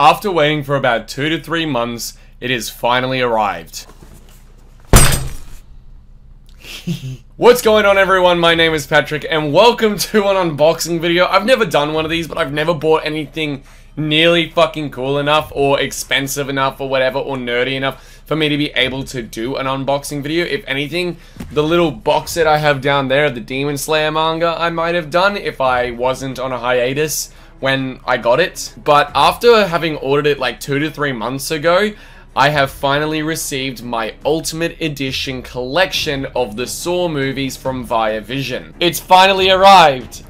After waiting for about two to three months, it has finally arrived. What's going on everyone, my name is Patrick and welcome to an unboxing video. I've never done one of these, but I've never bought anything nearly fucking cool enough or expensive enough or whatever or nerdy enough for me to be able to do an unboxing video. If anything, the little box set I have down there, the Demon Slayer manga, I might have done if I wasn't on a hiatus when I got it. But after having ordered it like two to three months ago, I have finally received my Ultimate Edition collection of the Saw movies from Via Vision. It's finally arrived!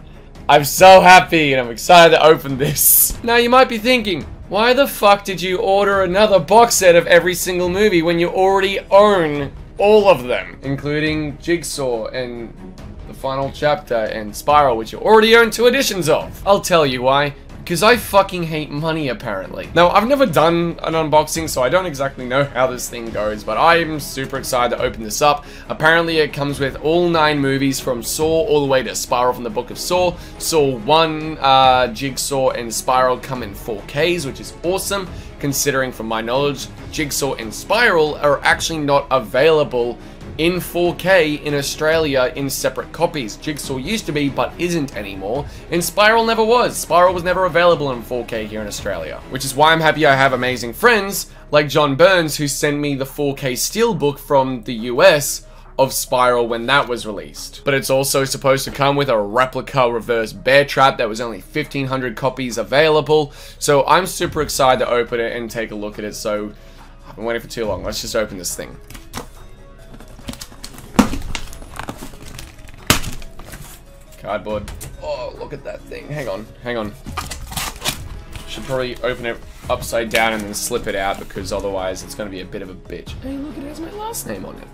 I'm so happy and I'm excited to open this. Now you might be thinking, why the fuck did you order another box set of every single movie when you already own all of them? Including Jigsaw and final chapter and Spiral, which you already own two editions of. I'll tell you why. Because I fucking hate money, apparently. Now, I've never done an unboxing, so I don't exactly know how this thing goes, but I'm super excited to open this up. Apparently, it comes with all nine movies from Saw all the way to Spiral from the Book of Saw. Saw 1, uh, Jigsaw, and Spiral come in 4Ks, which is awesome, considering from my knowledge, Jigsaw and Spiral are actually not available in 4K in Australia in separate copies. Jigsaw used to be, but isn't anymore, and Spiral never was. Spiral was never available in 4K here in Australia, which is why I'm happy I have amazing friends like John Burns who sent me the 4K Steelbook from the US of Spiral when that was released. But it's also supposed to come with a replica reverse bear trap that was only 1500 copies available. So I'm super excited to open it and take a look at it. So I've been waiting for too long. Let's just open this thing. Cardboard. Oh, look at that thing. Hang on, hang on. Should probably open it upside down and then slip it out because otherwise it's going to be a bit of a bitch. Hey, look, it has my last name on it.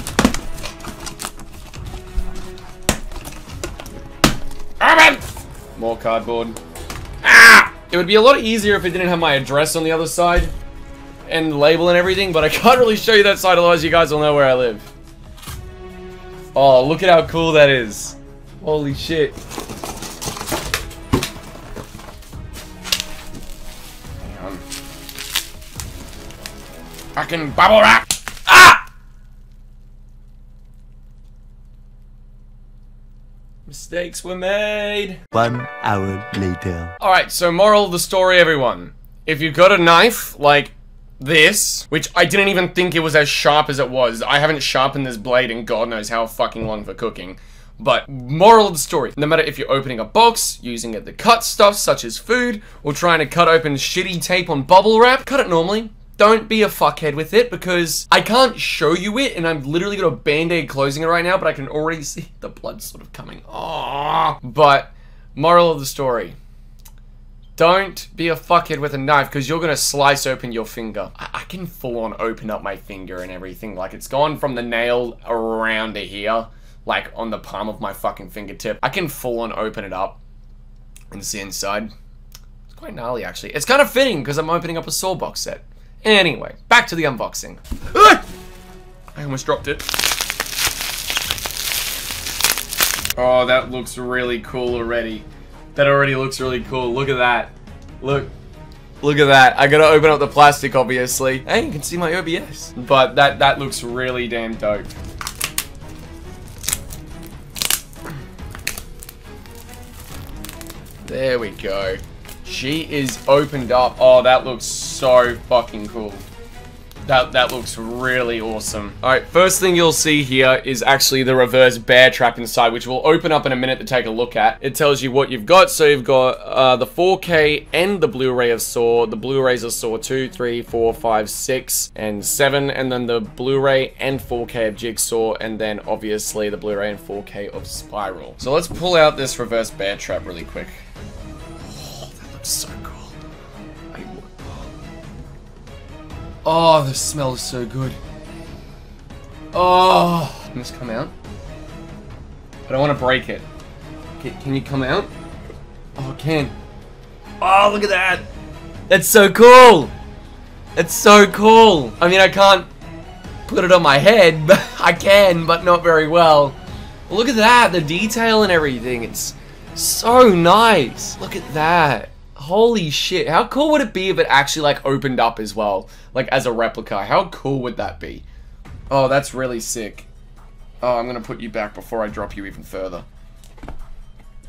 More cardboard. Ah! It would be a lot easier if it didn't have my address on the other side and label and everything, but I can't really show you that side, otherwise you guys will know where I live. Oh, look at how cool that is. Holy shit. Hang on. Fucking bubble wrap! Ah! Mistakes were made. One hour later. Alright, so moral of the story, everyone. If you've got a knife, like this, which I didn't even think it was as sharp as it was. I haven't sharpened this blade in God knows how fucking long for cooking. But, moral of the story, no matter if you're opening a box, using it to cut stuff such as food, or trying to cut open shitty tape on bubble wrap, cut it normally. Don't be a fuckhead with it because I can't show you it and I've literally got a band-aid closing it right now, but I can already see the blood sort of coming. Oh, But, moral of the story. Don't be a fuckhead with a knife because you're going to slice open your finger. I, I can full on open up my finger and everything. Like it's gone from the nail around to here like on the palm of my fucking fingertip. I can full on open it up and see inside. It's quite gnarly actually. It's kind of fitting because I'm opening up a Saw box set. Anyway, back to the unboxing. I almost dropped it. Oh, that looks really cool already. That already looks really cool. Look at that. Look. Look at that. I gotta open up the plastic, obviously. Hey, you can see my OBS. But that, that looks really damn dope. There we go. She is opened up. Oh, that looks so fucking cool. That, that looks really awesome. Alright, first thing you'll see here is actually the reverse bear trap inside, which we'll open up in a minute to take a look at. It tells you what you've got. So you've got uh, the 4K and the Blu-ray of Saw. The Blu-rays of Saw 2, 3, 4, 5, 6, and 7. And then the Blu-ray and 4K of Jigsaw. And then obviously the Blu-ray and 4K of Spiral. So let's pull out this reverse bear trap really quick. Oh, that looks so cool. Oh, the smell is so good. Oh, can this come out? I don't want to break it. Okay, can you come out? Oh, can. Oh, look at that. That's so cool. That's so cool. I mean, I can't put it on my head, but I can, but not very well. Look at that, the detail and everything. It's so nice. Look at that. Holy shit, how cool would it be if it actually like opened up as well? Like as a replica, how cool would that be? Oh, that's really sick. Oh, I'm gonna put you back before I drop you even further.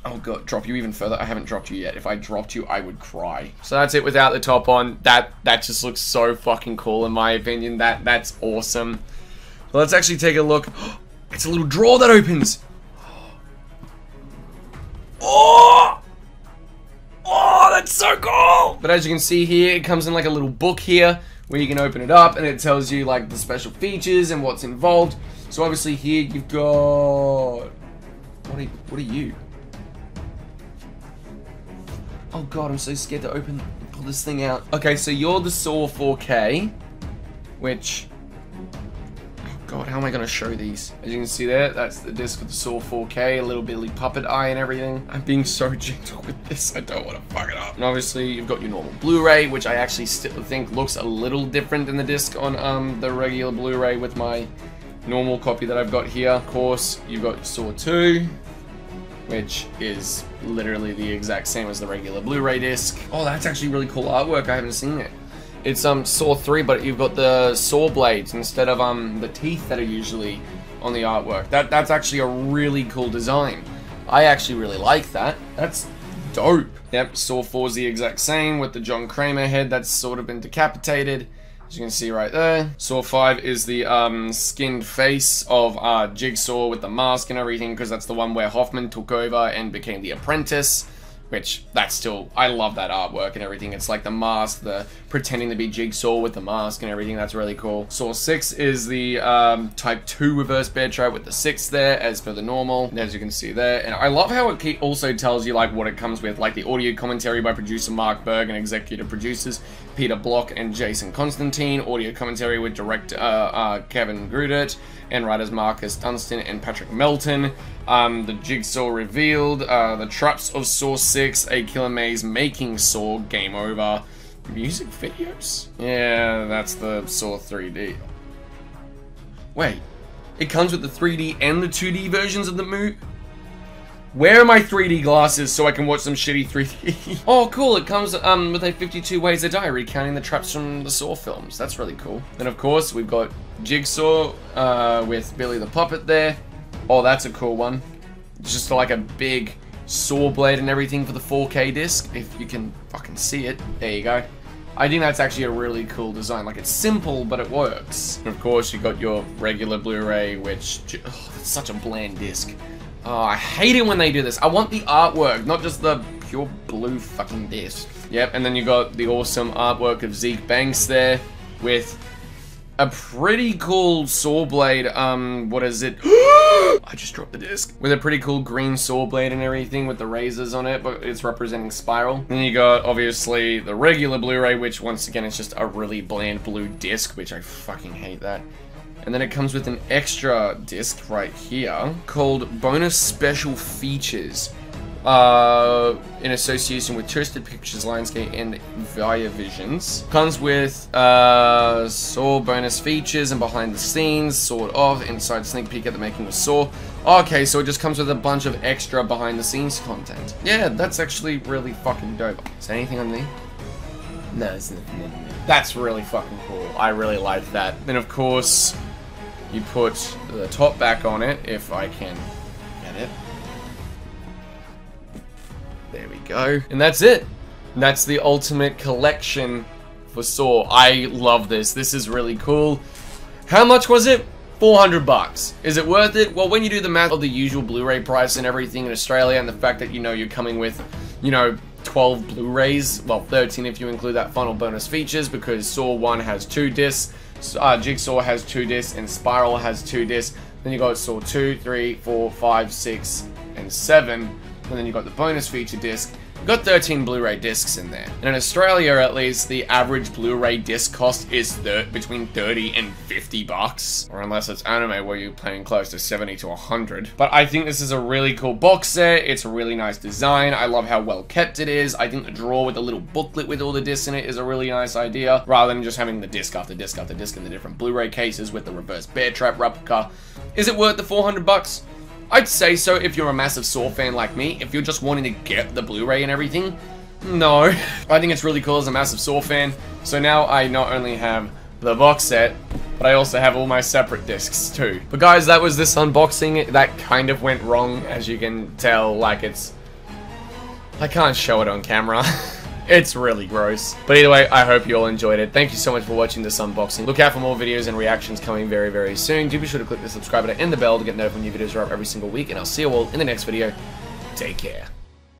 Oh god, drop you even further? I haven't dropped you yet. If I dropped you, I would cry. So that's it without the top on. That that just looks so fucking cool in my opinion. That That's awesome. So let's actually take a look. It's a little drawer that opens. Oh! That's so cool! But as you can see here, it comes in like a little book here where you can open it up and it tells you like the special features and what's involved. So obviously here you've got... What are, what are you? Oh god, I'm so scared to open, pull this thing out. Okay, so you're the Saw 4K, which God, how am I going to show these? As you can see there, that's the disc with the Saw 4K, a little Billy puppet eye and everything. I'm being so gentle with this, I don't want to fuck it up. And obviously, you've got your normal Blu-ray, which I actually still think looks a little different than the disc on um, the regular Blu-ray with my normal copy that I've got here. Of course, you've got Saw 2, which is literally the exact same as the regular Blu-ray disc. Oh, that's actually really cool artwork. I haven't seen it. It's um Saw 3, but you've got the saw blades instead of um the teeth that are usually on the artwork. That That's actually a really cool design. I actually really like that. That's dope. Yep, Saw 4 is the exact same with the John Kramer head that's sort of been decapitated. As you can see right there. Saw 5 is the um, skinned face of uh, Jigsaw with the mask and everything because that's the one where Hoffman took over and became the apprentice. Which, that's still, I love that artwork and everything. It's like the mask, the pretending to be Jigsaw with the mask and everything. That's really cool. Saw 6 is the um, Type 2 reverse bear trap with the 6 there, as per the normal. And as you can see there. And I love how it also tells you like what it comes with, like the audio commentary by producer Mark Berg and executive producers Peter Block and Jason Constantine. Audio commentary with director uh, uh, Kevin Greutert and writers Marcus Dunstan and Patrick Melton. Um, the Jigsaw revealed, uh, the traps of Saw 6, a Killer Maze making Saw, game over. Music videos? Yeah, that's the Saw 3D. Wait, it comes with the 3D and the 2D versions of the movie? Where are my 3D glasses so I can watch some shitty 3D? oh, cool. It comes um, with a 52 Ways to Die, recounting the traps from the Saw films. That's really cool. And of course, we've got Jigsaw uh, with Billy the Puppet there. Oh, that's a cool one. It's just like a big saw blade and everything for the 4K disc, if you can fucking see it. There you go. I think that's actually a really cool design. Like, it's simple, but it works. And of course, you got your regular Blu-ray, which... Oh, such a bland disc. Oh, I hate it when they do this. I want the artwork, not just the pure blue fucking disc. Yep, and then you got the awesome artwork of Zeke Banks there with a pretty cool saw blade, um, what is it? I just dropped the disc. With a pretty cool green saw blade and everything with the razors on it, but it's representing Spiral. Then you got, obviously, the regular Blu-ray, which once again is just a really bland blue disc, which I fucking hate that. And then it comes with an extra disc right here called Bonus Special Features uh, in association with Twisted Pictures, Lionsgate, and Via Visions. Comes with uh, Saw bonus features and behind the scenes, sort of, inside sneak peek at the making of Saw. Okay, so it just comes with a bunch of extra behind the scenes content. Yeah, that's actually really fucking dope. Is there anything on there? No, it's nothing That's really fucking cool. I really like that. Then, of course, you put the top back on it, if I can get it. There we go. And that's it. That's the ultimate collection for Saw. I love this. This is really cool. How much was it? 400 bucks. Is it worth it? Well, when you do the math of the usual Blu-ray price and everything in Australia and the fact that, you know, you're coming with, you know, 12 Blu-rays, well, 13 if you include that final bonus features because Saw 1 has two discs, uh, Jigsaw has two discs, and Spiral has two discs. Then you got Saw 2, 3, 4, 5, 6, and 7 and then you've got the bonus feature disc. You've got 13 Blu-ray discs in there. And in Australia, at least, the average Blu-ray disc cost is between 30 and 50 bucks. Or unless it's anime where you're paying close to 70 to 100. But I think this is a really cool box set. It's a really nice design. I love how well kept it is. I think the drawer with the little booklet with all the discs in it is a really nice idea. Rather than just having the disc after disc after disc in the different Blu-ray cases with the reverse bear trap replica. Is it worth the 400 bucks? I'd say so if you're a massive Saw fan like me. If you're just wanting to get the Blu-ray and everything, No. I think it's really cool as a massive Saw fan. So now I not only have the box set, but I also have all my separate discs too. But guys, that was this unboxing. That kind of went wrong, as you can tell, like it's... I can't show it on camera. it's really gross. But either way, I hope you all enjoyed it. Thank you so much for watching this unboxing. Look out for more videos and reactions coming very, very soon. Do be sure to click the subscribe button and the bell to get notified when new videos are up every single week. And I'll see you all in the next video. Take care.